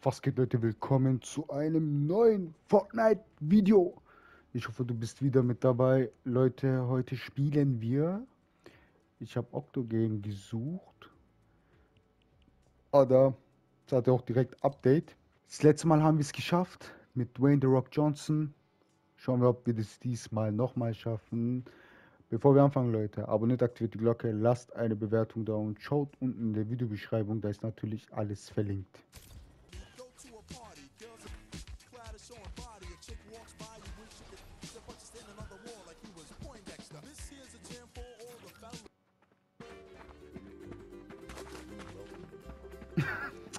Was geht Leute, willkommen zu einem neuen Fortnite-Video. Ich hoffe, du bist wieder mit dabei. Leute, heute spielen wir. Ich habe Octogame gesucht. Oder, das hatte auch direkt Update. Das letzte Mal haben wir es geschafft mit Dwayne The Rock Johnson. Schauen wir, ob wir das diesmal nochmal schaffen. Bevor wir anfangen, Leute, abonniert, aktiviert die Glocke, lasst eine Bewertung da und schaut unten in der Videobeschreibung, da ist natürlich alles verlinkt.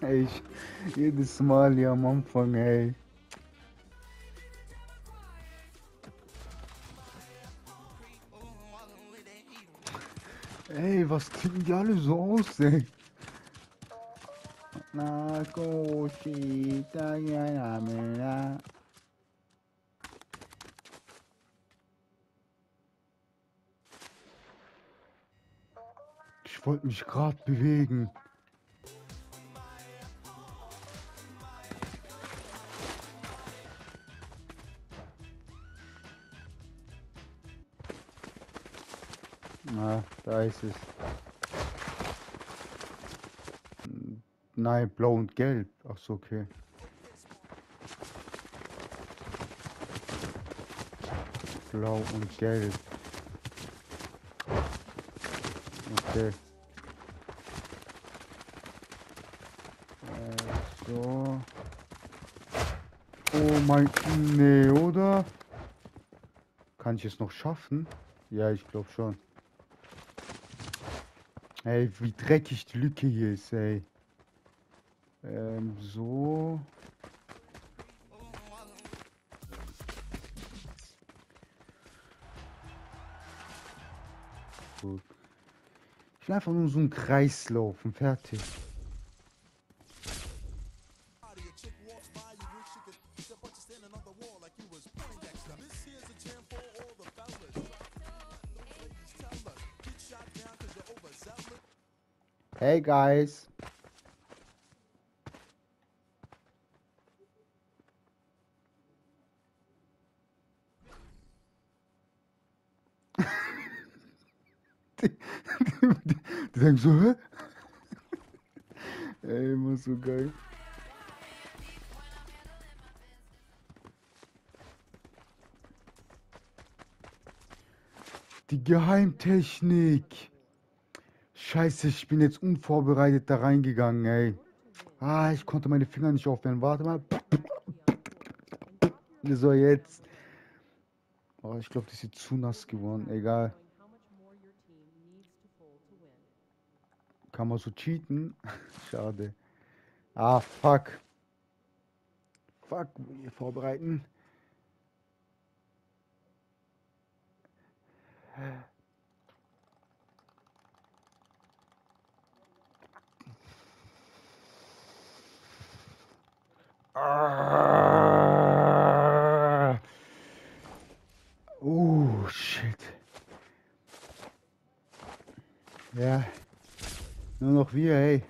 Ich, jedes Mal hier am Anfang, ey. Ey, was kriegen die alle so aus, ey? Na, Koshita, ja, ja, Ich wollte mich gerade bewegen. Da ist es. Nein, blau und gelb. Ach so, okay. Blau und gelb. Okay. So. Oh mein... Nee, oder? Kann ich es noch schaffen? Ja, ich glaube schon. Ey, wie dreckig die Lücke hier ist, ey. Ähm, so. Gut. Ich will einfach nur so einen Kreis laufen, fertig. Hey guys. die, die, die denken so, hä? Ey, immer so geil. Die Geheimtechnik. Scheiße, ich bin jetzt unvorbereitet da reingegangen, ey. Ah, ich konnte meine Finger nicht aufwärmen. Warte mal. So, jetzt. Oh, ich glaube, das ist zu nass geworden. Egal. Kann man so cheaten? Schade. Ah, fuck. Fuck, vorbereiten. Oh, shit. Ja. Nur noch wir, hey.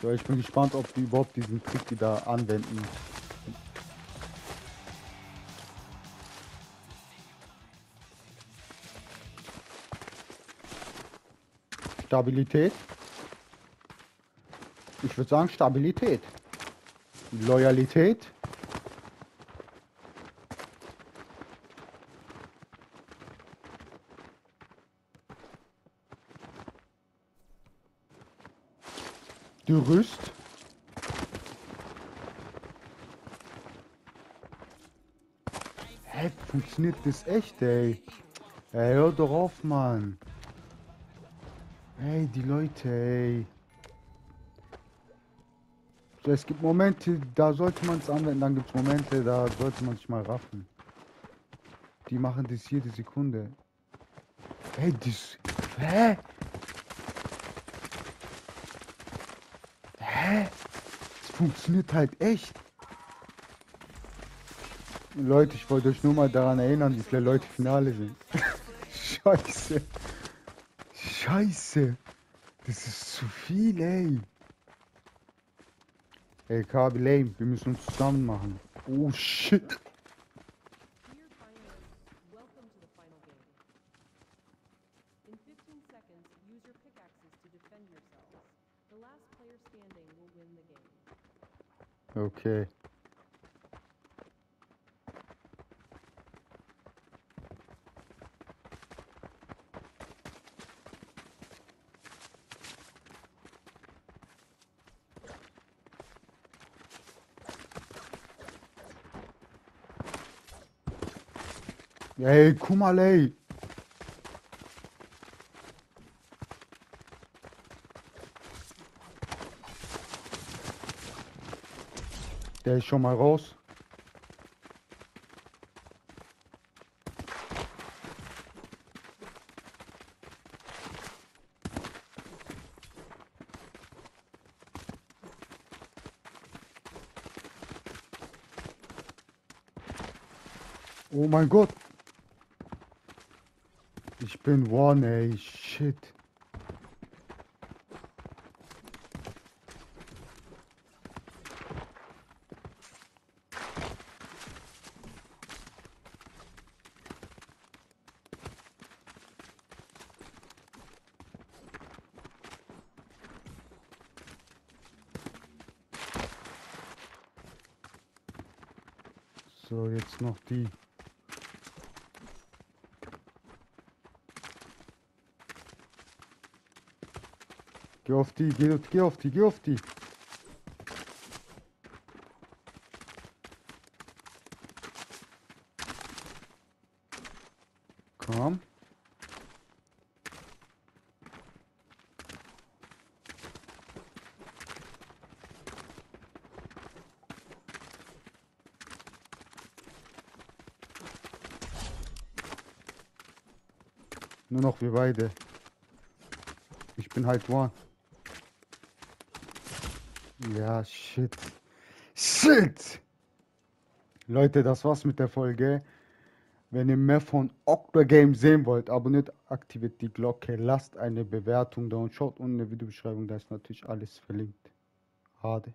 So, ich bin gespannt, ob die überhaupt diesen Trick wieder anwenden. Stabilität. Ich würde sagen Stabilität. Loyalität. Gerüst. Hä, funktioniert das echt, ey? Ey, hör doch auf, Mann. Ey, die Leute, ey. Es gibt Momente, da sollte man es anwenden, dann gibt es Momente, da sollte man sich mal raffen. Die machen das jede Sekunde. Hey, das... Hä? Hä? Das funktioniert halt echt. Leute, ich wollte euch nur mal daran erinnern, wie viele Leute Finale sind. Scheiße. Scheiße. Das ist zu viel, ey. Ey, Kabi Lame, wir müssen uns zusammen machen. Oh shit. Dear Ey, guck mal, ey. Der ist schon mal raus. Oh mein Gott. Ich bin one, ey. Shit. So, jetzt noch die. Geh auf die, geh, geh auf die, geh auf die. Komm. Nur noch wir beide. Ich bin halt one. Ja, shit. Shit! Leute, das war's mit der Folge. Wenn ihr mehr von Octa Game sehen wollt, abonniert, aktiviert die Glocke, lasst eine Bewertung da und schaut unten in der Videobeschreibung, da ist natürlich alles verlinkt. Hade.